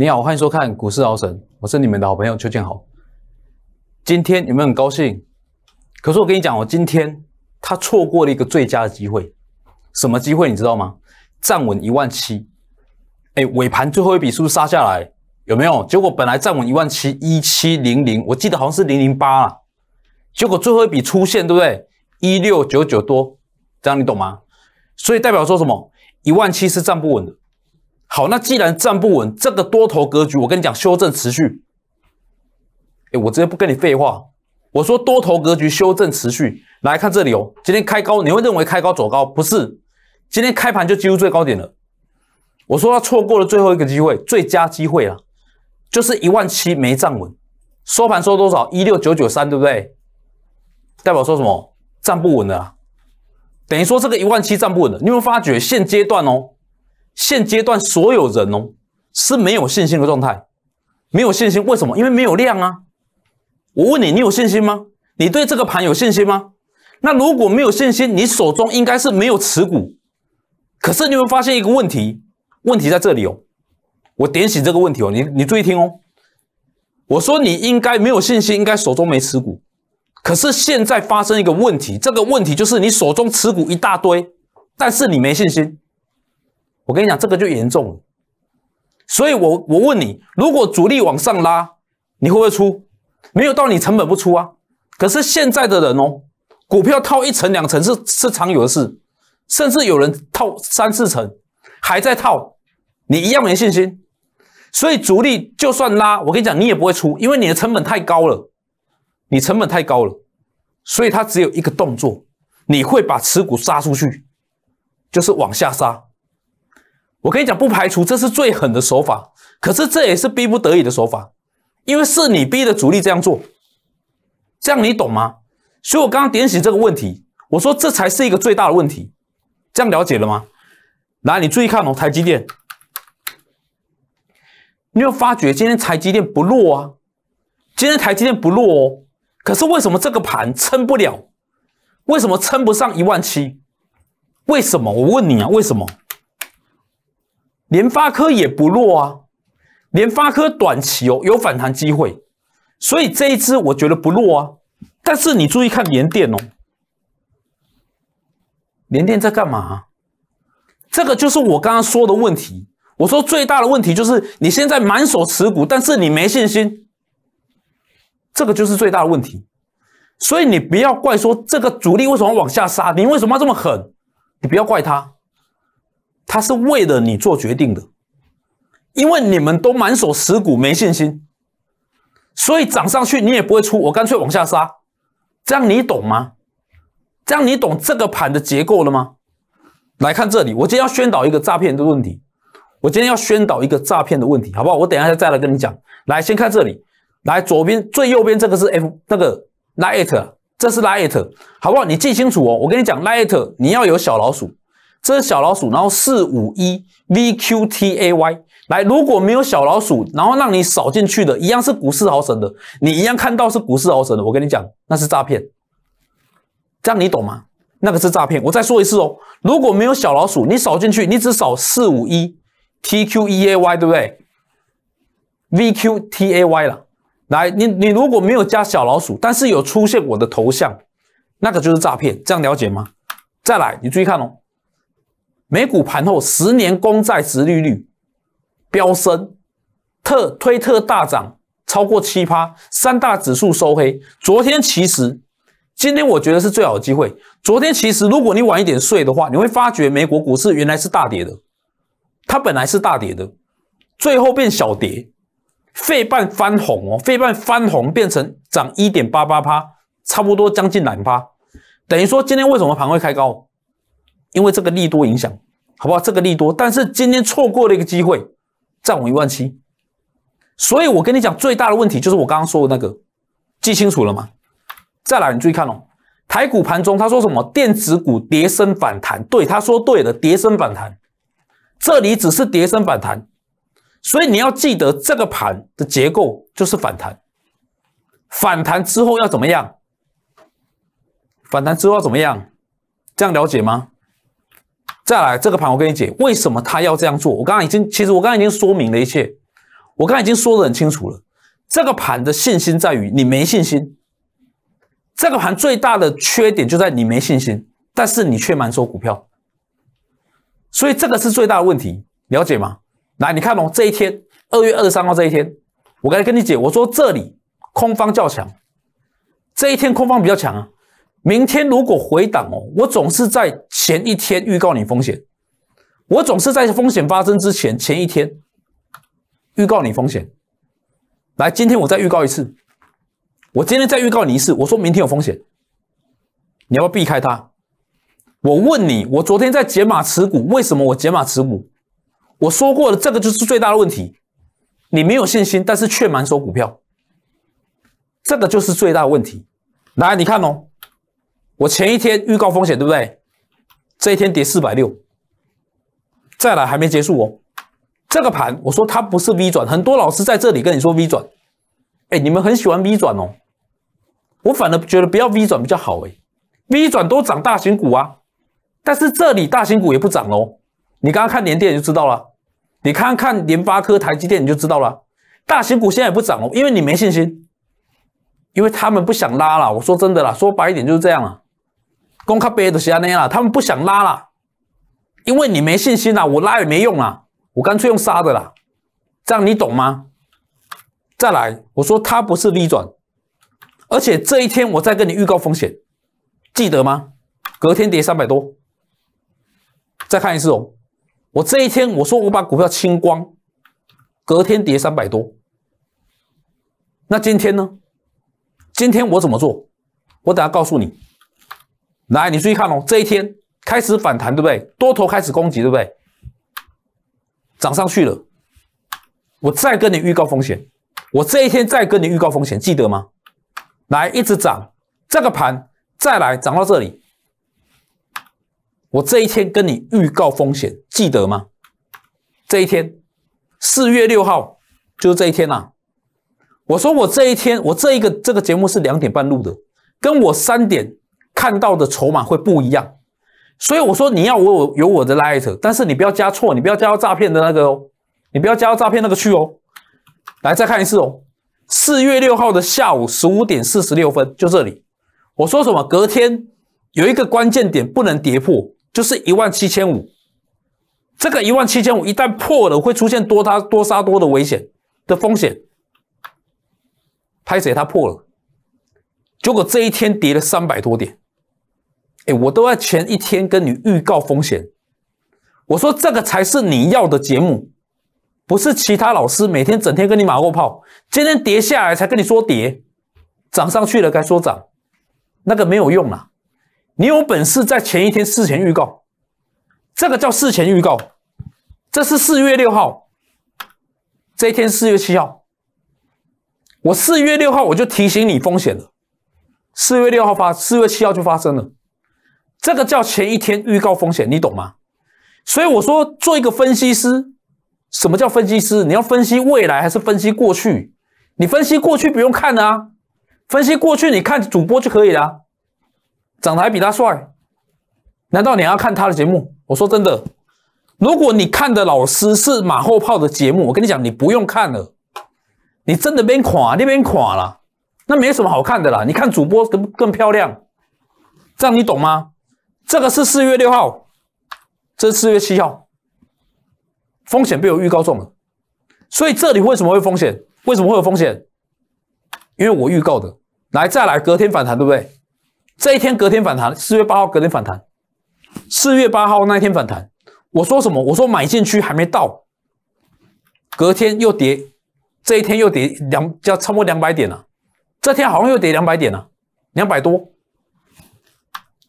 你好，欢迎收看股市老神，我是你们的好朋友邱建豪。今天有没有很高兴？可是我跟你讲，我今天他错过了一个最佳的机会。什么机会？你知道吗？站稳一万七。哎，尾盘最后一笔是不是杀下来？有没有？结果本来站稳一万七一七零零，我记得好像是零零八啊。结果最后一笔出现，对不对？一六九九多，这样你懂吗？所以代表说什么？一万七是站不稳的。好，那既然站不稳，这个多头格局，我跟你讲，修正持续。哎，我直接不跟你废话，我说多头格局修正持续。来看这里哦，今天开高，你会认为开高走高？不是，今天开盘就几乎最高点了。我说他错过了最后一个机会，最佳机会了，就是一万七没站稳，收盘收多少？一六九九三，对不对？代表说什么？站不稳了。等于说这个一万七站不稳的，你有没有发觉现阶段哦？现阶段所有人哦是没有信心的状态，没有信心，为什么？因为没有量啊。我问你，你有信心吗？你对这个盘有信心吗？那如果没有信心，你手中应该是没有持股。可是你会发现一个问题，问题在这里哦。我点醒这个问题哦，你你注意听哦。我说你应该没有信心，应该手中没持股。可是现在发生一个问题，这个问题就是你手中持股一大堆，但是你没信心。我跟你讲，这个就严重了。所以我我问你，如果主力往上拉，你会不会出？没有到你成本不出啊。可是现在的人哦，股票套一层两层是是常有的事，甚至有人套三四层还在套，你一样没信心。所以主力就算拉，我跟你讲，你也不会出，因为你的成本太高了。你成本太高了，所以它只有一个动作，你会把持股杀出去，就是往下杀。我跟你讲，不排除这是最狠的手法，可是这也是逼不得已的手法，因为是你逼的主力这样做，这样你懂吗？所以我刚刚点醒这个问题，我说这才是一个最大的问题，这样了解了吗？来，你注意看哦，台积电，你有发觉今天台积电不弱啊？今天台积电不弱哦。可是为什么这个盘撑不了？为什么撑不上一万七？为什么？我问你啊，为什么？联发科也不弱啊，联发科短期哦有反弹机会，所以这一支我觉得不弱啊。但是你注意看联电哦，联电在干嘛？这个就是我刚刚说的问题。我说最大的问题就是你现在满手持股，但是你没信心。这个就是最大的问题，所以你不要怪说这个主力为什么往下杀，你为什么要这么狠？你不要怪他，他是为了你做决定的，因为你们都满手持股没信心，所以涨上去你也不会出，我干脆往下杀，这样你懂吗？这样你懂这个盘的结构了吗？来看这里，我今天要宣导一个诈骗的问题，我今天要宣导一个诈骗的问题，好不好？我等一下再来跟你讲。来，先看这里。来，左边最右边这个是 F 那个 Light，这是 Light，好不好？你记清楚哦。我跟你讲，Light 你要有小老鼠，这是小老鼠，然后四五一 VQTAY。来，如果没有小老鼠，然后让你扫进去的，一样是股市豪神的，你一样看到是股市豪神的。我跟你讲，那是诈骗，这样你懂吗？那个是诈骗。我再说一次哦，如果没有小老鼠，你扫进去，你只扫四五一 TQEAY，对不对？VQTAY 了。来，你你如果没有加小老鼠，但是有出现我的头像，那个就是诈骗，这样了解吗？再来，你注意看哦，美股盘后十年公债殖利率飙升，特推特大涨超过七趴，三大指数收黑。昨天其实，今天我觉得是最好的机会。昨天其实，如果你晚一点睡的话，你会发觉美国股市原来是大跌的，它本来是大跌的，最后变小跌。费半翻红哦，费半翻红变成涨一点八八趴，差不多将近两趴。等于说今天为什么盘会开高？因为这个利多影响，好不好？这个利多，但是今天错过了一个机会，站稳一万七。所以我跟你讲，最大的问题就是我刚刚说的那个，记清楚了吗？再来，你注意看哦，台股盘中他说什么？电子股跌升反弹，对，他说对了，跌升反弹，这里只是跌升反弹。所以你要记得，这个盘的结构就是反弹，反弹之后要怎么样？反弹之后要怎么样？这样了解吗？再来，这个盘我跟你解，为什么他要这样做？我刚刚已经，其实我刚刚已经说明了一切。我刚才已经说得很清楚了，这个盘的信心在于你没信心。这个盘最大的缺点就在你没信心，但是你却满手股票，所以这个是最大的问题，了解吗？来，你看哦，这一天二月二十三号这一天，我刚才跟你解，我说这里空方较强，这一天空方比较强啊。明天如果回档哦，我总是在前一天预告你风险，我总是在风险发生之前前一天预告你风险。来，今天我再预告一次。我今天再预告你一次，我说明天有风险，你要不要避开它？我问你，我昨天在解码持股，为什么我解码持股？我说过了，这个就是最大的问题，你没有信心，但是却满手股票，这个就是最大的问题。来，你看哦，我前一天预告风险，对不对？这一天跌四百六，再来还没结束哦。这个盘我说它不是 V 转，很多老师在这里跟你说 V 转。哎，你们很喜欢 V 转哦，我反而觉得不要 V 转比较好哎，V 转都涨大型股啊，但是这里大型股也不涨哦。你刚刚看联电就知道了，你看看联发科、台积电你就知道了，大型股现在也不涨哦，因为你没信心，因为他们不想拉了。我说真的啦，说白一点就是这样了，公开背的是那样了，他们不想拉了，因为你没信心啦，我拉也没用啦，我干脆用杀的啦，这样你懂吗？再来，我说它不是 V 转，而且这一天我再跟你预告风险，记得吗？隔天跌三百多，再看一次哦。我这一天我说我把股票清光，隔天跌三百多。那今天呢？今天我怎么做？我等下告诉你。来，你注意看哦，这一天开始反弹，对不对？多头开始攻击，对不对？涨上去了，我再跟你预告风险。我这一天再跟你预告风险，记得吗？来，一直涨，这个盘再来涨到这里，我这一天跟你预告风险，记得吗？这一天，四月六号就是这一天呐。我说我这一天，我这一个这个节目是两点半录的，跟我三点看到的筹码会不一样，所以我说你要我有我的 light，但是你不要加错，你不要加到诈骗的那个哦，你不要加到诈骗那个去哦。来再看一次哦，四月六号的下午十五点四十六分，就这里，我说什么？隔天有一个关键点不能跌破，就是一万七千五。这个一万七千五一旦破了，会出现多它多杀多的危险的风险。拍谁？它破了，结果这一天跌了三百多点。哎，我都在前一天跟你预告风险，我说这个才是你要的节目。不是其他老师每天整天跟你马后炮，今天跌下来才跟你说跌，涨上去了该说涨，那个没有用啦。你有本事在前一天事前预告，这个叫事前预告。这是四月六号，这一天四月七号，我四月六号我就提醒你风险了，四月六号发，四月七号就发生了，这个叫前一天预告风险，你懂吗？所以我说做一个分析师。什么叫分析师？你要分析未来还是分析过去？你分析过去不用看啊，分析过去你看主播就可以了。长得还比他帅，难道你要看他的节目？我说真的，如果你看的老师是马后炮的节目，我跟你讲，你不用看了，你真的边垮那边垮了，那没什么好看的啦。你看主播更更漂亮，这样你懂吗？这个是四月六号，这是四月七号。风险被我预告中了，所以这里为什么会风险？为什么会有风险？因为我预告的。来，再来，隔天反弹，对不对？这一天隔天反弹，四月八号隔天反弹，四月八号那一天反弹，我说什么？我说买进去还没到，隔天又跌，这一天又跌两，要超过两百点了。这天好像又跌两百点了，两百多，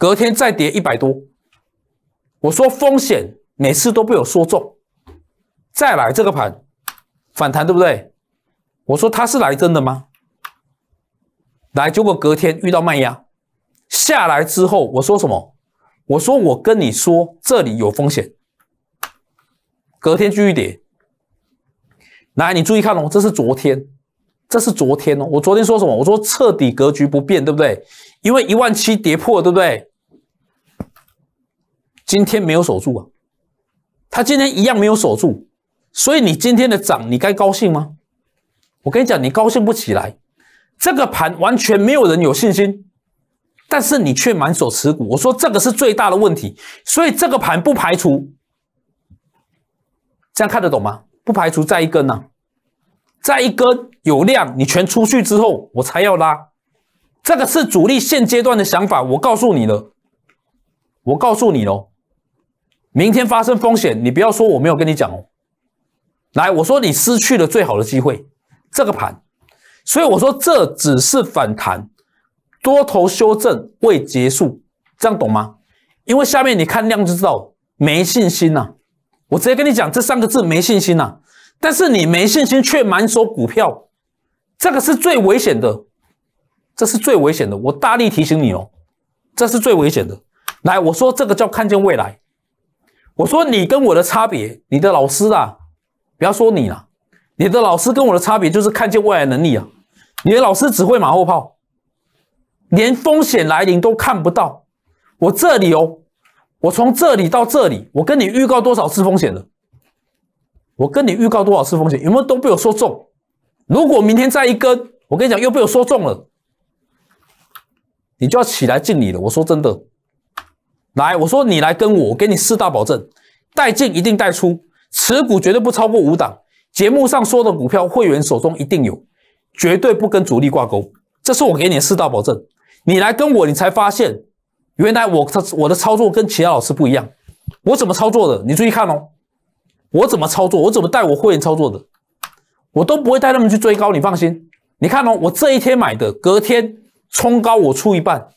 隔天再跌一百多。我说风险每次都被我说中。再来这个盘反弹，对不对？我说它是来真的吗？来，结果隔天遇到卖压下来之后，我说什么？我说我跟你说这里有风险，隔天继续跌。来，你注意看哦，这是昨天，这是昨天哦。我昨天说什么？我说彻底格局不变，对不对？因为一万七跌破，对不对？今天没有守住啊，他今天一样没有守住。所以你今天的涨，你该高兴吗？我跟你讲，你高兴不起来。这个盘完全没有人有信心，但是你却满手持股。我说这个是最大的问题。所以这个盘不排除，这样看得懂吗？不排除再一根呢，再一根有量，你全出去之后，我才要拉。这个是主力现阶段的想法。我告诉你了，我告诉你喽，明天发生风险，你不要说我没有跟你讲哦。来，我说你失去了最好的机会，这个盘，所以我说这只是反弹，多头修正未结束，这样懂吗？因为下面你看量就知道没信心呐。我直接跟你讲这三个字没信心呐，但是你没信心却满手股票，这个是最危险的，这是最危险的。我大力提醒你哦，这是最危险的。来，我说这个叫看见未来。我说你跟我的差别，你的老师啊。不要说你了，你的老师跟我的差别就是看见未来能力啊！你的老师只会马后炮，连风险来临都看不到。我这里哦，我从这里到这里，我跟你预告多少次风险了？我跟你预告多少次风险？有没有都被我说中？如果明天再一根，我跟你讲又被我说中了，你就要起来敬礼了。我说真的，来，我说你来跟我，我给你四大保证：带进一定带出。持股绝对不超过五档，节目上说的股票，会员手中一定有，绝对不跟主力挂钩，这是我给你的四大保证。你来跟我，你才发现，原来我我的操作跟其他老师不一样。我怎么操作的？你注意看哦，我怎么操作？我怎么带我会员操作的？我都不会带他们去追高，你放心。你看哦，我这一天买的，隔天冲高我出一半，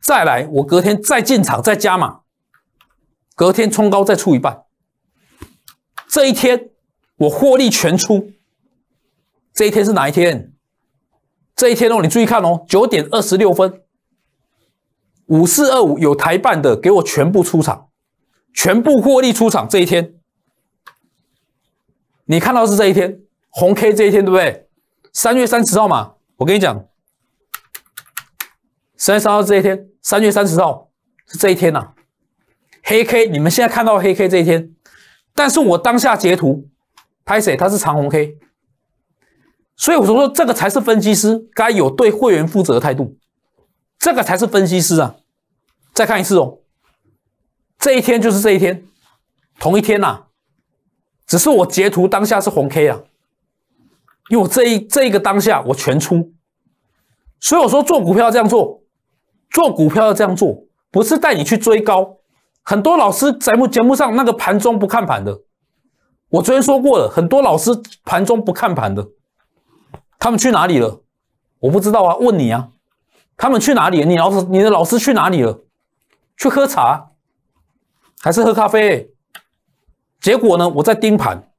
再来我隔天再进场再加码，隔天冲高再出一半。这一天我获利全出。这一天是哪一天？这一天哦，你注意看哦，九点二十六分，五四二五有台办的，给我全部出场，全部获利出场。这一天，你看到是这一天红 K 这一天对不对？三月三十号嘛，我跟你讲，三月三号这一天，三月三十号是这一天呐。黑 K，你们现在看到黑 K 这一天。但是我当下截图拍谁？它是长红 K，所以我说这个才是分析师该有对会员负责的态度，这个才是分析师啊！再看一次哦，这一天就是这一天，同一天呐，只是我截图当下是红 K 啊，因为我这一这一个当下我全出，所以我说做股票这样做，做股票要这样做，不是带你去追高。很多老师在目节目上那个盘中不看盘的，我昨天说过了，很多老师盘中不看盘的，他们去哪里了？我不知道啊，问你啊，他们去哪里？你老师，你的老师去哪里了？去喝茶还是喝咖啡？结果呢？我在盯盘，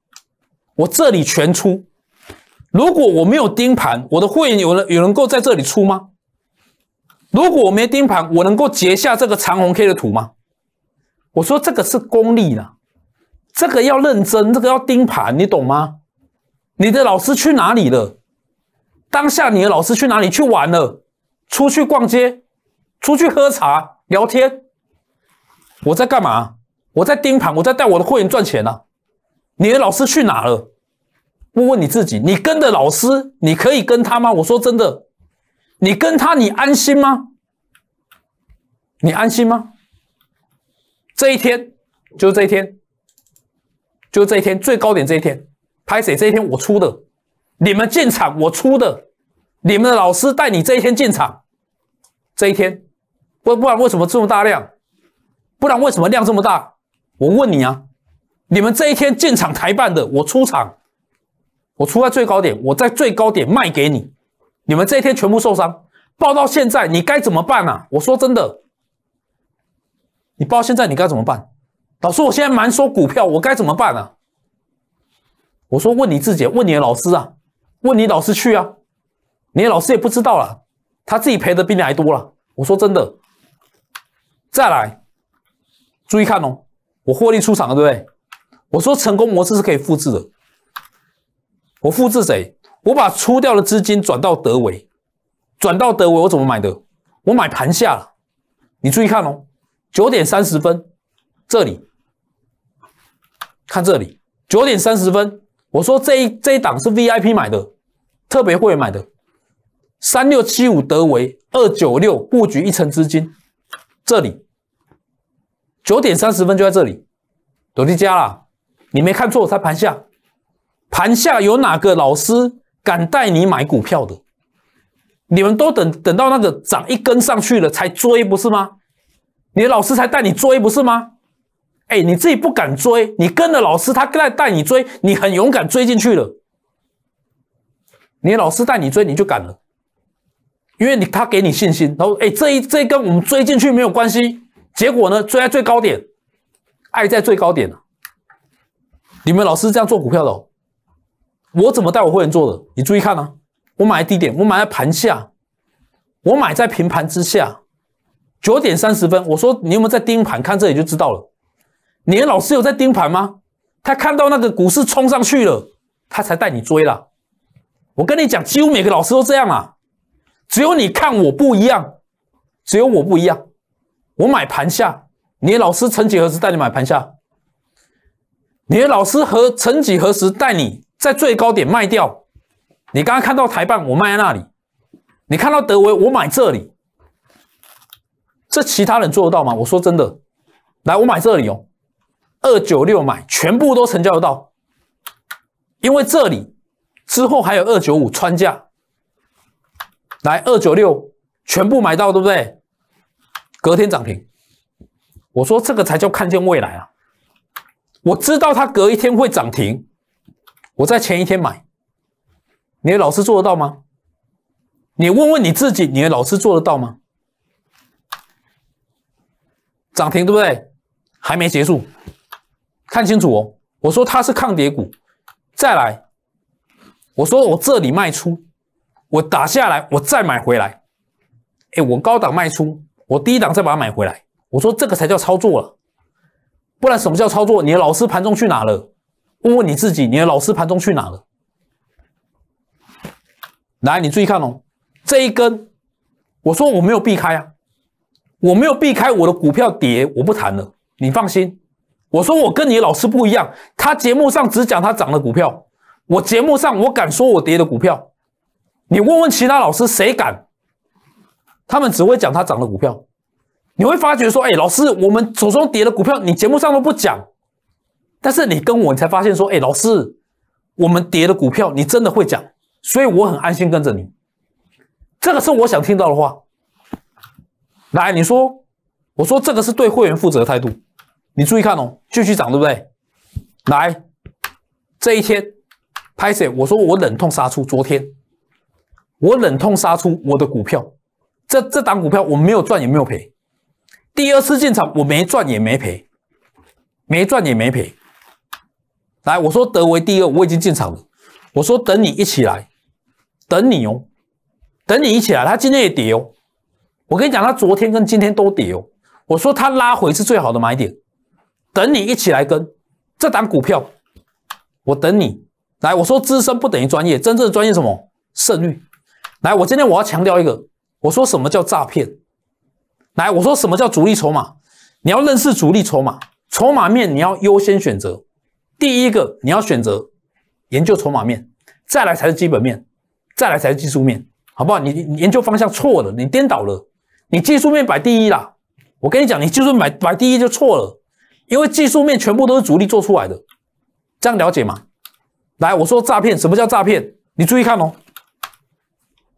我这里全出。如果我没有盯盘，我的会员有人有能够在这里出吗？如果我没盯盘，我能够截下这个长红 K 的图吗？我说这个是功利的，这个要认真，这个要盯盘，你懂吗？你的老师去哪里了？当下你的老师去哪里去玩了？出去逛街，出去喝茶聊天。我在干嘛？我在盯盘，我在带我的会员赚钱呢。你的老师去哪了？问问你自己，你跟的老师，你可以跟他吗？我说真的，你跟他，你安心吗？你安心吗？这一天就是这一天，就是这一天最高点这一天，拍谁这一天我出的，你们进场我出的，你们的老师带你这一天进场，这一天，不不然为什么这么大量？不然为什么量这么大？我问你啊，你们这一天进场台办的，我出场，我出在最高点，我在最高点卖给你，你们这一天全部受伤，报到现在你该怎么办啊？我说真的。你不知道现在你该怎么办？老师，我现在满手股票，我该怎么办啊？我说问你自己，问你的老师啊，问你老师去啊。你的老师也不知道了，他自己赔的比你还多了。我说真的，再来，注意看哦，我获利出场了，对不对？我说成功模式是可以复制的。我复制谁？我把出掉的资金转到德维，转到德维，我怎么买的？我买盘下了。你注意看哦。九点三十分，这里看这里，九点三十分，我说这一这一档是 VIP 买的，特别会员买的，三六七五德维二九六布局一层资金，这里九点三十分就在这里，躲地家啦，你没看错，在盘下，盘下有哪个老师敢带你买股票的？你们都等等到那个涨一根上去了才追，不是吗？你的老师才带你追，不是吗？哎，你自己不敢追，你跟着老师，他带带你追，你很勇敢追进去了。你老师带你追，你就敢了，因为你他给你信心。然后，哎，这一这一根我们追进去没有关系。结果呢，追在最高点，爱在最高点你们老师这样做股票的，我怎么带我会员做的？你注意看啊。我买在低点，我买在盘下，我买在平盘之下，九点三十分。我说你有没有在盯盘？看这里就知道了。你的老师有在盯盘吗？他看到那个股市冲上去了，他才带你追了。我跟你讲，几乎每个老师都这样啊，只有你看我不一样，只有我不一样。我买盘下，你的老师曾几何时带你买盘下？你的老师和曾几何时带你在最高点卖掉？你刚刚看到台办，我卖在那里；你看到德维，我买这里。这其他人做得到吗？我说真的，来，我买这里哦，二九六买，全部都成交得到。因为这里之后还有二九五穿价，来二九六全部买到，对不对？隔天涨停。我说这个才叫看见未来啊！我知道它隔一天会涨停，我在前一天买。你的老师做得到吗？你问问你自己，你的老师做得到吗？涨停对不对？还没结束，看清楚哦。我说它是抗跌股，再来，我说我这里卖出，我打下来，我再买回来。哎，我高档卖出，我低档再把它买回来。我说这个才叫操作了，不然什么叫操作？你的老师盘中去哪了？问问你自己，你的老师盘中去哪了？来，你注意看哦，这一根，我说我没有避开啊，我没有避开我的股票跌，我不谈了，你放心。我说我跟你老师不一样，他节目上只讲他涨的股票，我节目上我敢说我跌的股票，你问问其他老师谁敢？他们只会讲他涨的股票，你会发觉说，哎，老师，我们手中跌的股票，你节目上都不讲，但是你跟我，你才发现说，哎，老师，我们跌的股票，你真的会讲。所以我很安心跟着你，这个是我想听到的话。来，你说，我说这个是对会员负责的态度。你注意看哦，继续涨，对不对？来，这一天拍谁？我说我忍痛杀出，昨天我忍痛杀出我的股票，这这档股票我没有赚也没有赔。第二次进场我没赚也没赔，没赚也没赔。来，我说德维第二，我已经进场了。我说等你一起来。等你哦，等你一起来，他今天也跌哦。我跟你讲，他昨天跟今天都跌哦。我说他拉回是最好的买点，等你一起来跟这档股票，我等你来。我说资深不等于专业，真正的专业什么？胜率。来，我今天我要强调一个，我说什么叫诈骗？来，我说什么叫主力筹码？你要认识主力筹码，筹码面你要优先选择。第一个你要选择研究筹码面，再来才是基本面。再来才是技术面，好不好？你你研究方向错了，你颠倒了，你技术面摆第一啦。我跟你讲，你技术摆摆第一就错了，因为技术面全部都是主力做出来的，这样了解吗？来，我说诈骗，什么叫诈骗？你注意看哦，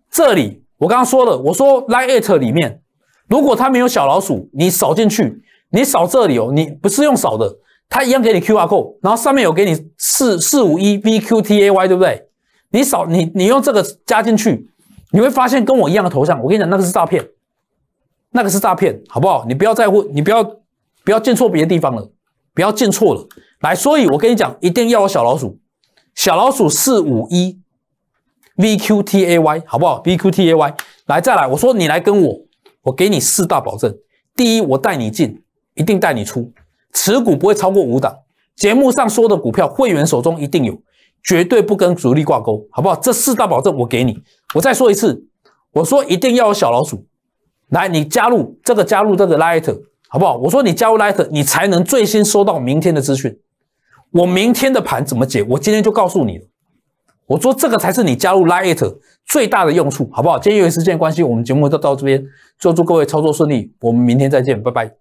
这里我刚刚说了，我说 Lite 里面，如果它没有小老鼠，你扫进去，你扫这里哦，你不是用扫的，它一样给你 QR code，然后上面有给你四四五一 VQTAY，对不对？你扫你你用这个加进去，你会发现跟我一样的头像。我跟你讲，那个是诈骗，那个是诈骗，好不好？你不要在乎，你不要不要进错别的地方了，不要进错了。来，所以我跟你讲，一定要有小老鼠，小老鼠四五一 VQTAY，好不好？VQTAY，来再来，我说你来跟我，我给你四大保证。第一，我带你进，一定带你出，持股不会超过五档。节目上说的股票，会员手中一定有。绝对不跟主力挂钩，好不好？这四大保证我给你。我再说一次，我说一定要有小老鼠，来，你加入这个，加入这个 Light，好不好？我说你加入 Light，你才能最先收到明天的资讯。我明天的盘怎么解，我今天就告诉你了。我说这个才是你加入 light 最大的用处，好不好？今天由于时间关系，我们节目就到这边，就祝各位操作顺利，我们明天再见，拜拜。